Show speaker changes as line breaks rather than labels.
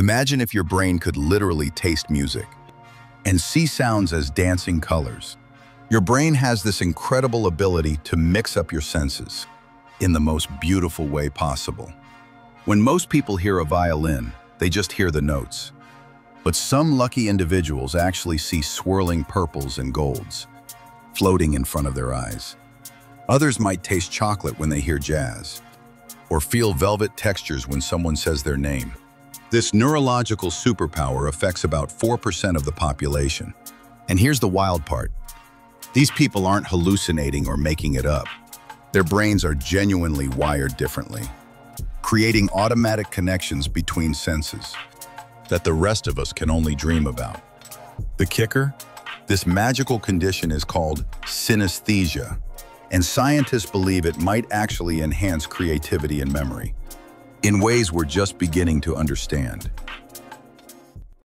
Imagine if your brain could literally taste music and see sounds as dancing colors. Your brain has this incredible ability to mix up your senses in the most beautiful way possible. When most people hear a violin, they just hear the notes. But some lucky individuals actually see swirling purples and golds floating in front of their eyes. Others might taste chocolate when they hear jazz, or feel velvet textures when someone says their name. This neurological superpower affects about 4% of the population. And here's the wild part. These people aren't hallucinating or making it up. Their brains are genuinely wired differently, creating automatic connections between senses that the rest of us can only dream about. The kicker? This magical condition is called synesthesia, and scientists believe it might actually enhance creativity and memory in ways we're just beginning to understand.